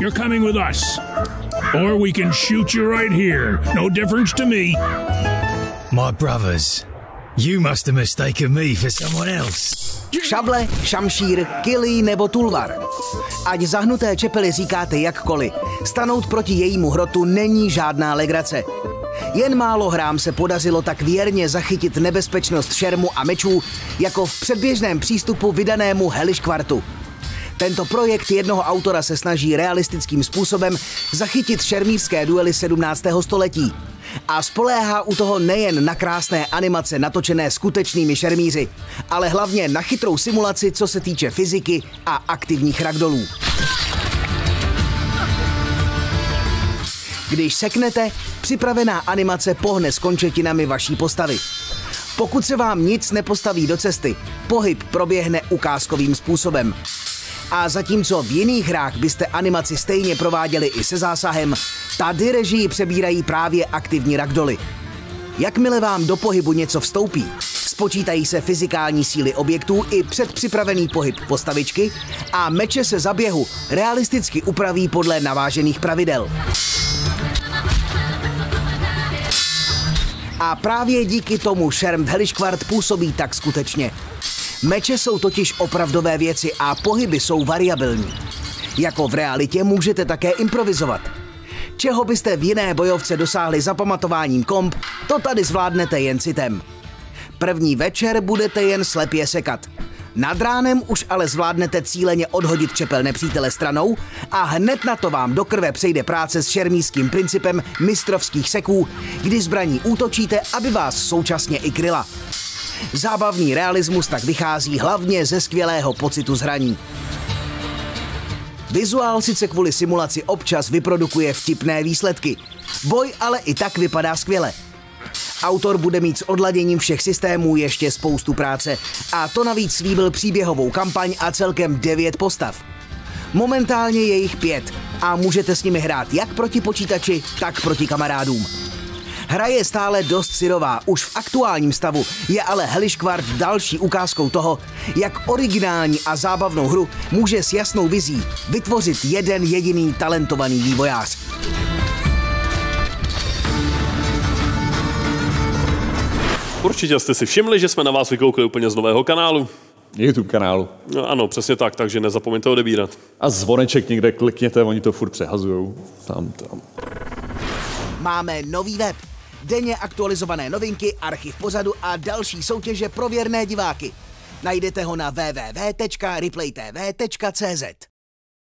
you're coming with us. Or we can shoot you right here. No difference to me. My brothers, you must have mistaken me for someone else. Šable, šamšír, kily nebo tulvar. Ať zahnuté čepely říkáte jakkoliv, stanout proti jejímu hrotu není žádná legrace. Jen málo hrám se podařilo tak věrně zachytit nebezpečnost šermu a mečů, jako v předběžném přístupu vydanému Heliškvartu. Tento projekt jednoho autora se snaží realistickým způsobem zachytit šermířské duely 17. století. A spoléhá u toho nejen na krásné animace natočené skutečnými šermíři, ale hlavně na chytrou simulaci, co se týče fyziky a aktivních ragdolů. Když seknete, připravená animace pohne s končetinami vaší postavy. Pokud se vám nic nepostaví do cesty, pohyb proběhne ukázkovým způsobem. A zatímco v jiných hrách byste animaci stejně prováděli i se zásahem, tady režii přebírají právě aktivní ragdoly. Jakmile vám do pohybu něco vstoupí, spočítají se fyzikální síly objektů i předpřipravený pohyb postavičky a meče se za běhu realisticky upraví podle navážených pravidel. A právě díky tomu Sherm Heliškvart působí tak skutečně. Meče jsou totiž opravdové věci a pohyby jsou variabilní. Jako v realitě můžete také improvizovat. Čeho byste v jiné bojovce dosáhli zapamatováním komp, to tady zvládnete jen citem. První večer budete jen slepě sekat. Nad ránem už ale zvládnete cíleně odhodit čepel nepřítele stranou a hned na to vám do krve přejde práce s šermíským principem mistrovských seků, kdy zbraní útočíte, aby vás současně i kryla. Zábavný realismus tak vychází hlavně ze skvělého pocitu zhraní. Vizuál sice kvůli simulaci občas vyprodukuje vtipné výsledky. Boj ale i tak vypadá skvěle. Autor bude mít s odladěním všech systémů ještě spoustu práce a to navíc slíbil příběhovou kampaň a celkem devět postav. Momentálně je jich pět a můžete s nimi hrát jak proti počítači, tak proti kamarádům. Hra je stále dost syrová, už v aktuálním stavu je ale Heliškvart další ukázkou toho, jak originální a zábavnou hru může s jasnou vizí vytvořit jeden jediný talentovaný vývojář. Určitě jste si všimli, že jsme na vás vykoukli úplně z nového kanálu. YouTube kanálu. No, ano, přesně tak, takže nezapomeňte odebírat. A zvoneček někde klikněte, oni to furt přehazujou. Tam, tam. Máme nový web, denně aktualizované novinky, archiv pozadu a další soutěže pro věrné diváky. Najdete ho na www.replaytv.cz.